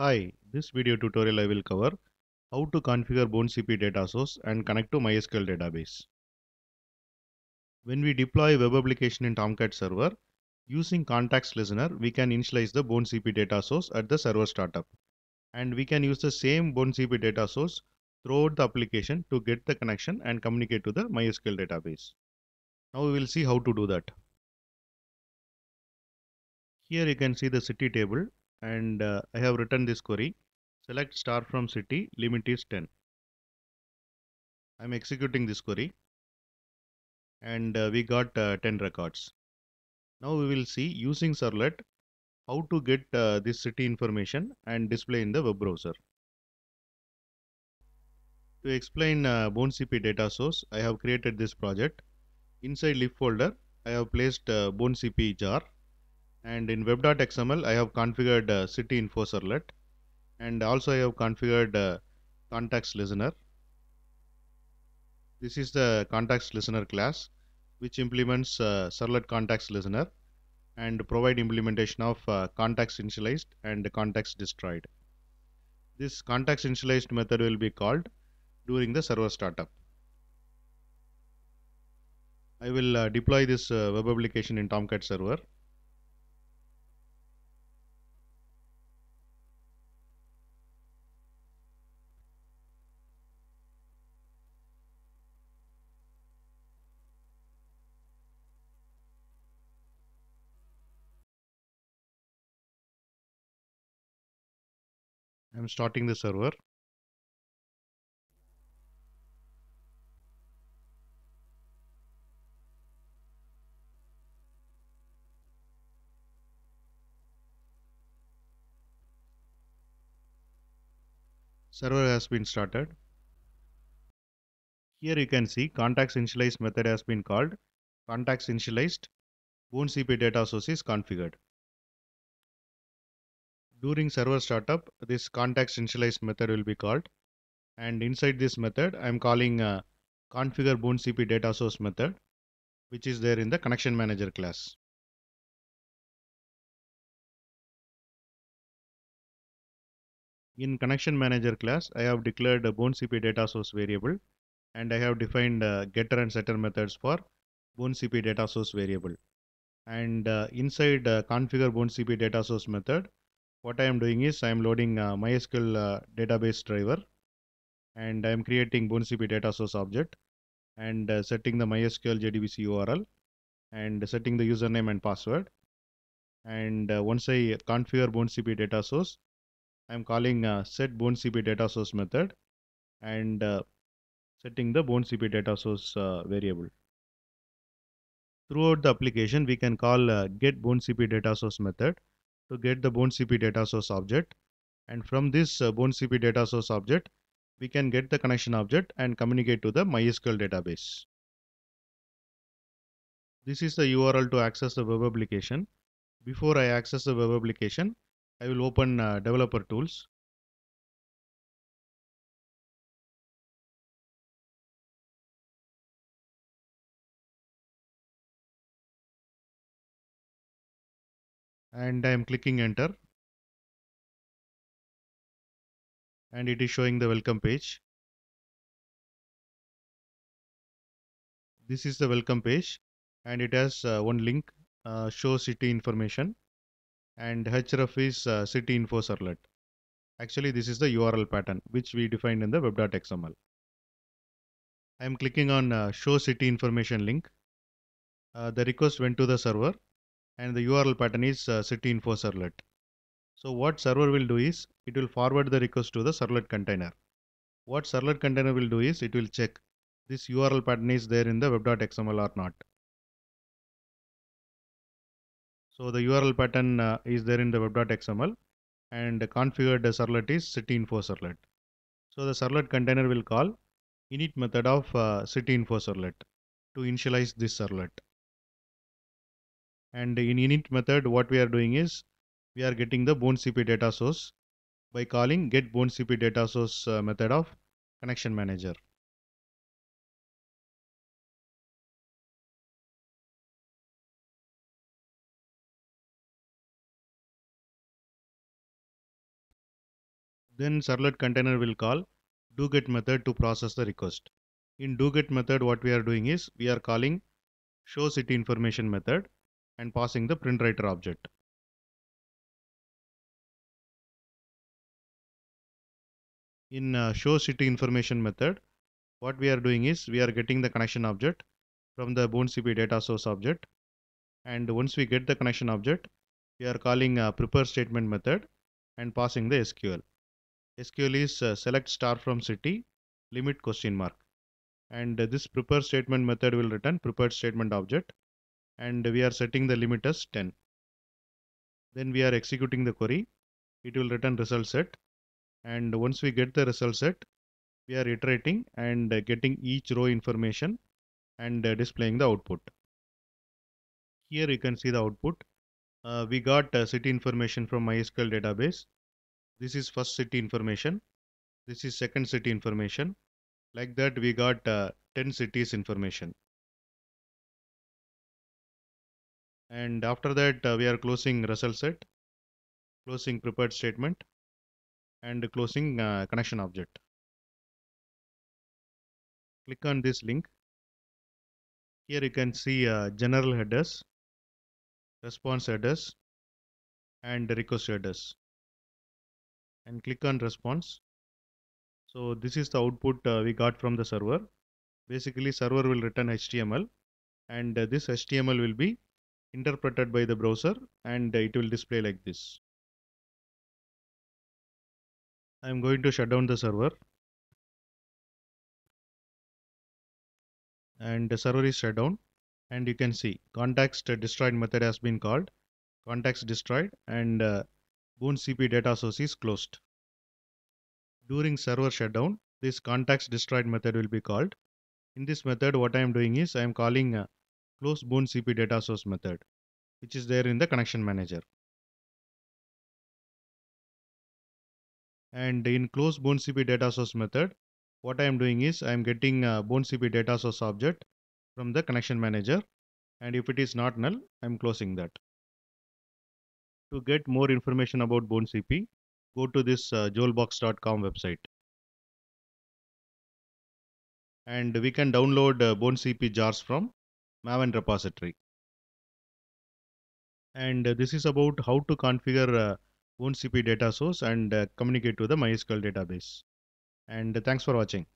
Hi, this video tutorial I will cover how to configure BoneCP data source and connect to MySQL database. When we deploy web application in Tomcat server, using context listener, we can initialize the BoneCP data source at the server startup. And we can use the same BoneCP data source throughout the application to get the connection and communicate to the MySQL database. Now we will see how to do that. Here you can see the city table and uh, I have written this query. Select star from city limit is 10 I'm executing this query. And uh, we got uh, 10 records. Now we will see using servlet how to get uh, this city information and display in the web browser. To explain uh, BoneCP data source I have created this project. Inside lib folder I have placed uh, BoneCP jar and in web.xml I have configured uh, city info servlet and also I have configured uh, context listener. This is the context listener class which implements uh, servlet context listener and provide implementation of uh, context initialized and context destroyed. This context initialized method will be called during the server startup. I will uh, deploy this uh, web application in Tomcat server. I'm starting the server. Server has been started. Here you can see context initialized method has been called. Context initialized BoneCP data source is configured. During server startup, this context initialized method will be called. And inside this method, I am calling uh, configure BoneCP data source method, which is there in the connection manager class. In connection manager class, I have declared a BoneCP data source variable and I have defined uh, getter and setter methods for BoneCP data source variable. And uh, inside uh, configure BoneCP data source method, what I am doing is I am loading uh, MySQL uh, database driver and I am creating BoneCP data source object and uh, setting the MySQL JDBC URL and setting the username and password. And uh, once I configure BoneCP data source, I am calling uh, set BoneCP data source method and uh, setting the BoneCP data source variable. Throughout the application, we can call get BoneCP data source method to get the BoneCP data source object. And from this uh, BoneCP data source object, we can get the connection object and communicate to the MySQL database. This is the URL to access the web application. Before I access the web application, I will open uh, developer tools. And I am clicking enter. And it is showing the welcome page. This is the welcome page and it has uh, one link uh, show city information and href is uh, city info servlet. Actually, this is the URL pattern which we defined in the web.xml. I am clicking on uh, show city information link. Uh, the request went to the server and the URL pattern is uh, city info servlet. So what server will do is it will forward the request to the servlet container. What servlet container will do is it will check this URL pattern is there in the web.xml or not. So the URL pattern uh, is there in the web.xml and configured servlet is city info servlet. So the servlet container will call init method of uh, city info servlet to initialize this servlet. And in init method, what we are doing is we are getting the BoneCP data source by calling get BoneCP data source uh, method of connection manager. Then servlet container will call doGet method to process the request. In doGet method, what we are doing is we are calling show city information method and passing the print writer object. In uh, show city information method, what we are doing is we are getting the connection object from the BoneCP data source object. And once we get the connection object, we are calling a prepare statement method and passing the SQL. SQL is uh, select star from city limit question mark. And uh, this prepare statement method will return prepared statement object and we are setting the limit as 10. Then we are executing the query. It will return result set. And once we get the result set, we are iterating and getting each row information and displaying the output. Here you can see the output. Uh, we got uh, city information from MySQL database. This is first city information. This is second city information. Like that we got uh, 10 cities information. And after that uh, we are closing result set, closing prepared statement and closing uh, connection object. Click on this link here you can see uh, general headers, response headers, and request headers. And click on response. So this is the output uh, we got from the server. Basically server will return HTML and uh, this HTML will be interpreted by the browser and it will display like this. I am going to shut down the server. and the server is shut down and you can see context destroyed method has been called context destroyed and uh, BoneCP data source is closed. During server shutdown, this context destroyed method will be called. In this method, what I am doing is I am calling a close BoneCP data source method, which is there in the connection manager. And in close BoneCP data source method, what I am doing is I am getting a BoneCP data source object from the connection manager and if it is not null, I am closing that. To get more information about BoneCP, go to this uh, jolbox.com website. And we can download uh, BoneCP jars from Maven repository. And this is about how to configure uh, BoneCP data source and uh, communicate to the MySQL database and thanks for watching